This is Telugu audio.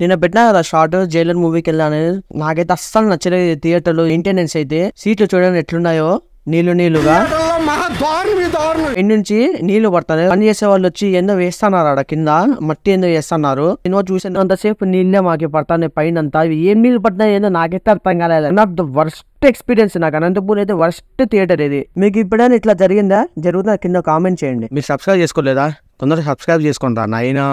నిన్న పెట్టినా కదా షార్ట్ జైలర్ మూవీకి వెళ్ళాను నాకైతే అస్సలు నచ్చలేదు థియేటర్లో మెయింటెనెన్స్ అయితే. సీట్లు చూడండి ఎట్లున్నాయో నీళ్ళు నీళ్ళుగా ఎన్నుంచి నుంచి నీళ్ళు పడతాయి పని చేసే వాళ్ళు వచ్చి ఏందో వేస్తున్నారు ఆడ కింద మట్టి ఏందో వేస్తున్నారు. నేను చూసాను అంతసేపు నీళ్ళే మాకి పడతాను పైన అంతా ఏం నీళ్ళు పడినా ఏందో నాకైతే అర్థం కాలేదు. One of the worst experience నాకు. అనంతపూర్ అయితే వర్స్ట్ థియేటర్ ఇది. మీకు ఇప్పుడైనా ఇట్లా జరిగిందా? జరుగుతుందా? కింద కామెంట్ చేయండి. మీరు సబ్స్క్రైబ్ చేసుకోలేదా? తొందరగా సబ్స్క్రైబ్ చేసుకుంటా నాయనా.